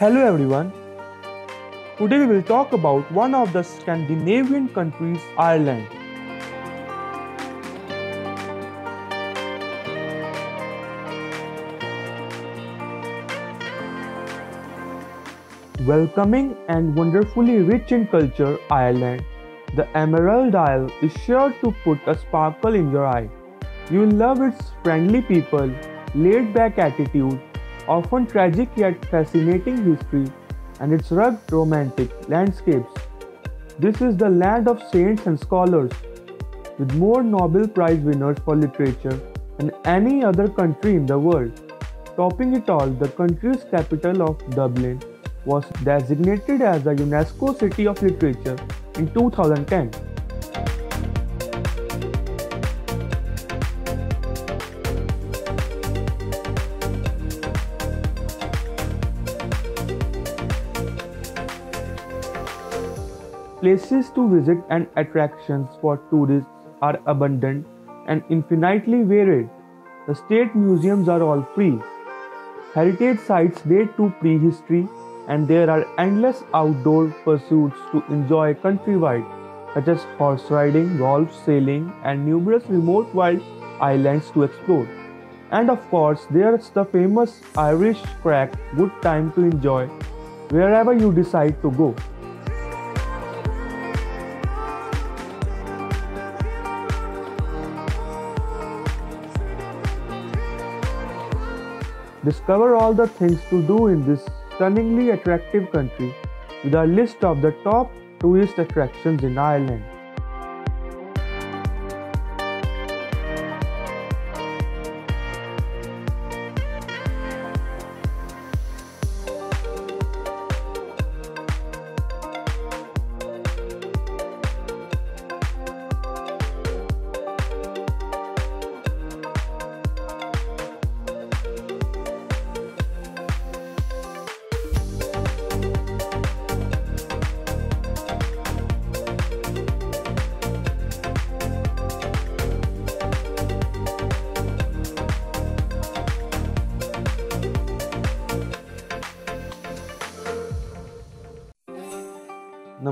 Hello everyone. Today we will talk about one of the Scandinavian countries, Ireland. Welcoming and wonderfully rich in culture, Ireland, the Emerald Isle is sure to put a sparkle in your eye. You will love its friendly people, laid back attitude, often tragic yet fascinating history, and its rugged romantic landscapes. This is the land of saints and scholars, with more Nobel Prize winners for literature than any other country in the world. Topping it all, the country's capital of Dublin was designated as a UNESCO City of Literature in 2010. Places to visit and attractions for tourists are abundant and infinitely varied. The state museums are all free. Heritage sites date to prehistory and there are endless outdoor pursuits to enjoy countrywide, such as horse riding, golf, sailing, and numerous remote wild islands to explore. And of course, there's the famous Irish craic, good time to enjoy wherever you decide to go. Discover all the things to do in this stunningly attractive country with a list of the top tourist attractions in Ireland.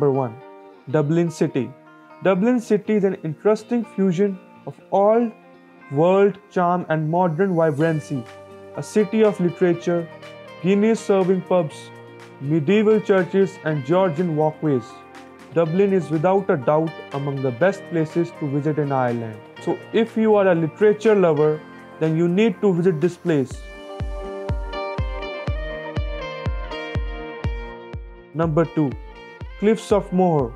Number 1 Dublin City. Dublin City is an interesting fusion of old world charm and modern vibrancy. A city of literature, Guinness serving pubs, medieval churches, and Georgian walkways. Dublin is without a doubt among the best places to visit in Ireland. So, if you are a literature lover, then you need to visit this place. Number 2 Cliffs of Moher.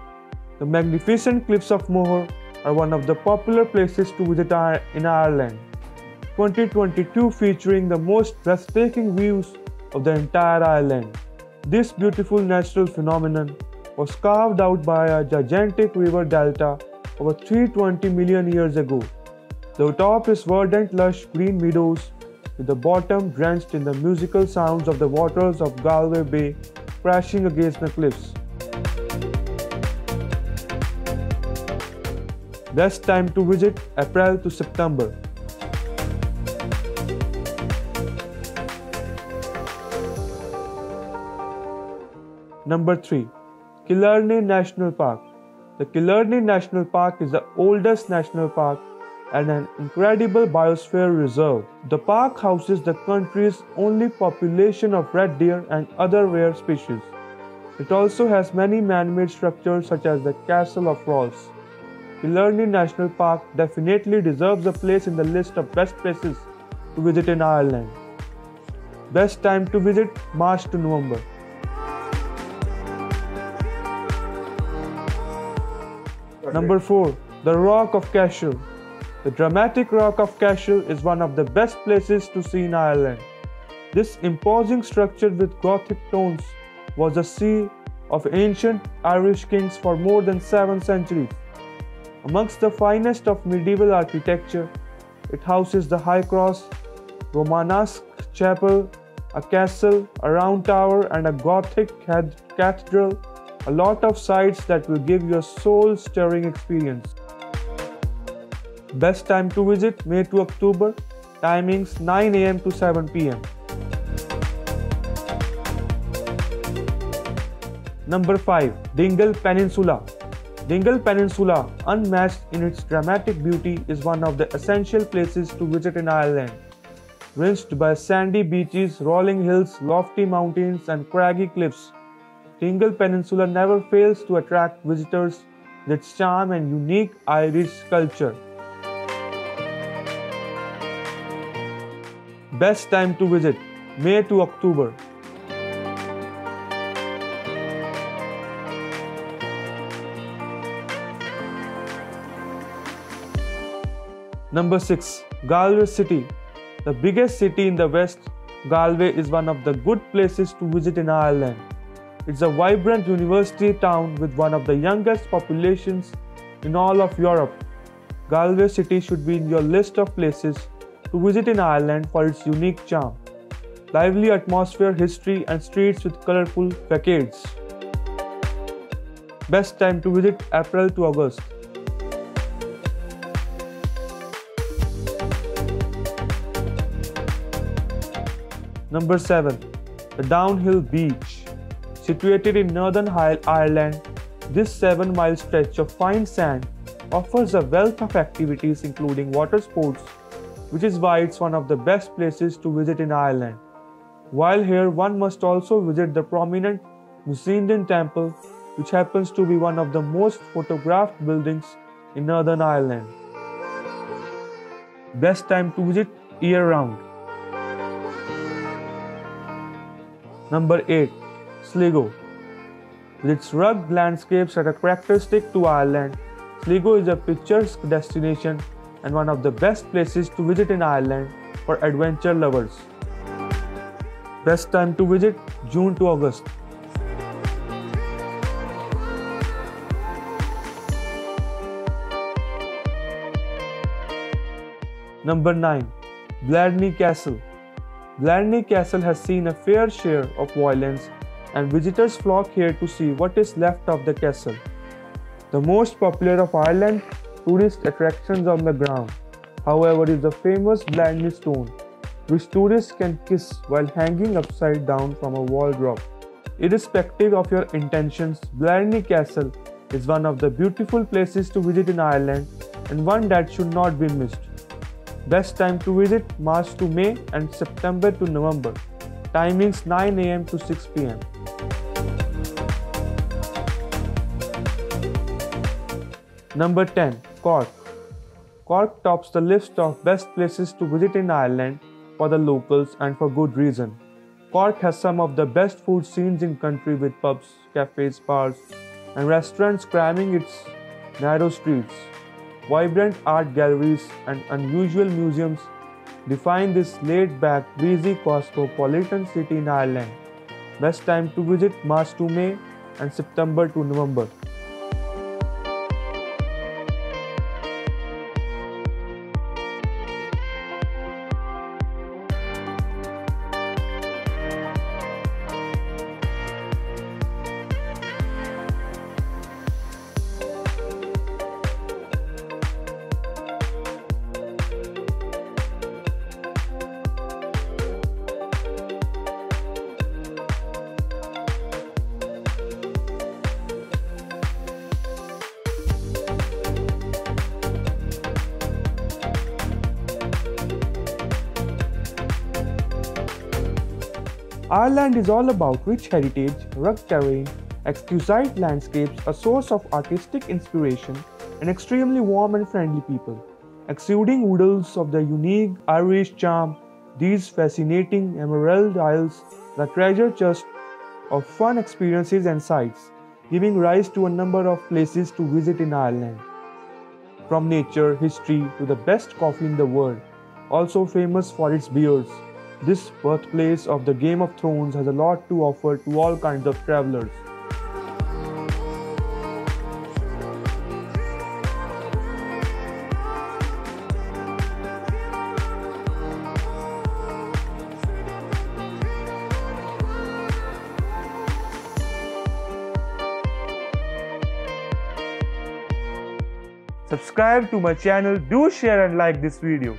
The magnificent Cliffs of Moher are one of the popular places to visit in Ireland. 2022 featuring the most breathtaking views of the entire island. This beautiful natural phenomenon was carved out by a gigantic river delta over 320 million years ago. The top is verdant lush green meadows with the bottom drenched in the musical sounds of the waters of Galway Bay crashing against the cliffs. Best time to visit April to September. Number 3. Killarney National Park. The Killarney National Park is the oldest national park and an incredible biosphere reserve. The park houses the country's only population of red deer and other rare species. It also has many man-made structures such as the Castle of Ross. Killarney National Park definitely deserves a place in the list of best places to visit in Ireland. Best time to visit March to November. Number 4. The Rock of Cashel. The dramatic Rock of Cashel is one of the best places to see in Ireland. This imposing structure with Gothic tones was the seat of ancient Irish kings for more than seven centuries. Amongst the finest of medieval architecture, it houses the High Cross, Romanesque chapel, a castle, a round tower, and a Gothic cathedral. A lot of sights that will give you a soul stirring experience. Best time to visit May to October, timings 9 am to 7 pm. Number 5. Dingle Peninsula. Dingle Peninsula, unmatched in its dramatic beauty, is one of the essential places to visit in Ireland. Rinsed by sandy beaches, rolling hills, lofty mountains, and craggy cliffs, Dingle Peninsula never fails to attract visitors with its charm and unique Irish culture. Best time to visit May to October. Number 6. Galway City. The biggest city in the west, Galway is one of the good places to visit in Ireland. It's a vibrant university town with one of the youngest populations in all of Europe. Galway City should be in your list of places to visit in Ireland for its unique charm. Lively atmosphere, history, and streets with colorful facades. Best time to visit April to August. Number 7. The Downhill Beach. Situated in Northern Ireland, this 7 mile stretch of fine sand offers a wealth of activities including water sports, which is why it's one of the best places to visit in Ireland. While here, one must also visit the prominent Mussenden Temple, which happens to be one of the most photographed buildings in Northern Ireland. Best time to visit year round. Number 8. Sligo. With its rugged landscapes that are characteristic to Ireland, Sligo is a picturesque destination and one of the best places to visit in Ireland for adventure lovers. Best time to visit June to August. Number 9. Blarney Castle. Blarney Castle has seen a fair share of violence, and visitors flock here to see what is left of the castle. The most popular of Ireland tourist attractions on the ground, however, is the famous Blarney Stone, which tourists can kiss while hanging upside down from a wall drop. Irrespective of your intentions, Blarney Castle is one of the beautiful places to visit in Ireland and one that should not be missed. Best time to visit March to May and September to November. Timings 9 am to 6 pm. Number 10 Cork. Cork tops the list of best places to visit in Ireland for the locals and for good reason. Cork has some of the best food scenes in country with pubs, cafes, bars, and restaurants cramming its narrow streets. Vibrant art galleries and unusual museums define this laid-back, breezy, cosmopolitan city in Ireland. Best time to visit March to May and September to November. Ireland is all about rich heritage, rugged terrain, exquisite landscapes, a source of artistic inspiration, and extremely warm and friendly people. Exuding oodles of the unique Irish charm, these fascinating Emerald Isles, are treasure chest of fun experiences and sights, giving rise to a number of places to visit in Ireland. From nature, history to the best coffee in the world, also famous for its beers. This birthplace of the Game of Thrones has a lot to offer to all kinds of travelers. Subscribe to my channel, do share and like this video.